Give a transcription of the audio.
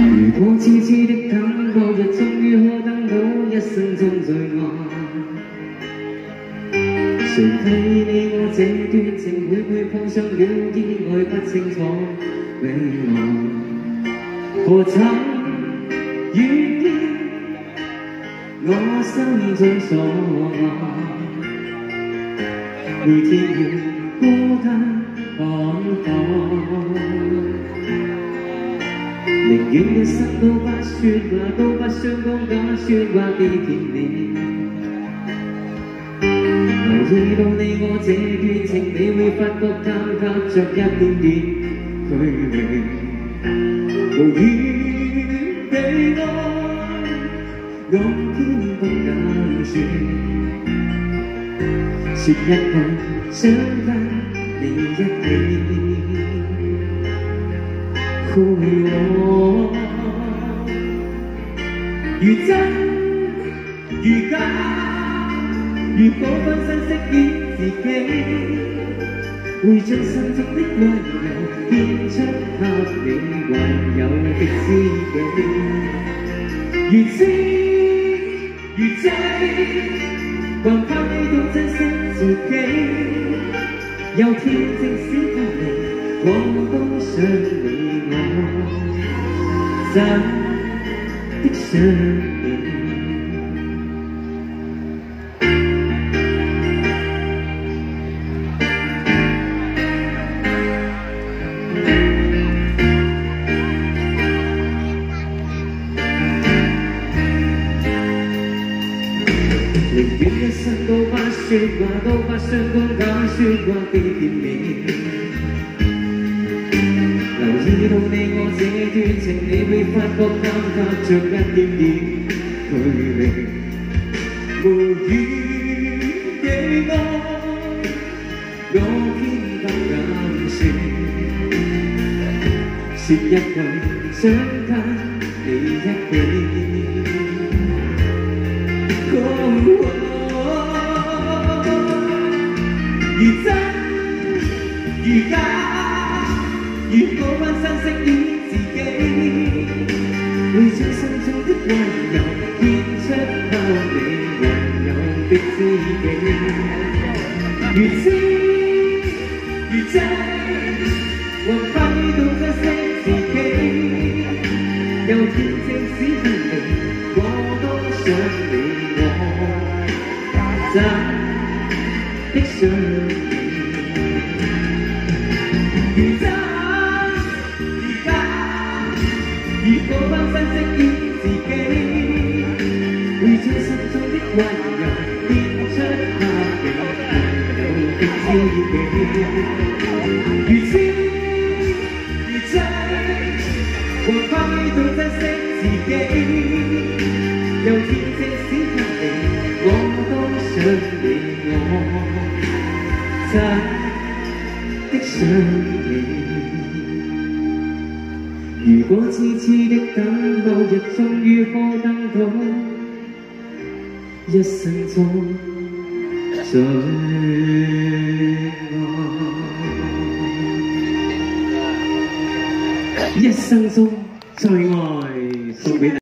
如果痴痴的等到日，終於可等到一生中最愛。誰替你我這段情，會會碰上了意外，不清楚未來。何曾遇見我心中所愛？每天要孤单看海。宁愿一生都不说话，都不相干假说话欺骗你。留意到你我这段情，你会发觉间隔着一点点距离，无语地爱，我偏不敢说， xin nhắc anh giữ ra để nhắc anh không yêu dù chân, dù cả dù cố vẫn sẵn sẽ kiếm gì kể. Ui chân sân trong tích loài nhau khiến chắc ta tình hoàn nhau tình gì kể dù gì dù chạy còn khắp đây đúng chân sân 自己，有天正使得你我都想你。真的想你。宁愿一生 都不说话，都不相干假说话欺骗你。知道你我这段情，你会发觉间隔着一点点距离，无语的爱，我偏不敢说，说一句想跟 如果分身飾演自己，会将心中的温柔献出給你還有的知己。如知如醉，還揮動珍惜自己。有天正使分離，我都想你我真的想會將心中的溫柔獻出給你朋友的知己。如痴如醉，和揮動珍惜自己。有天即使分離，我都想你我真的想你。如果痴痴的等到日，終於可等到一生中最爱，一生中最爱，送俾你。